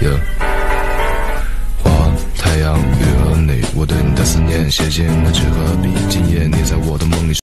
耶花太阳雨和你我对你的思念写进了纸和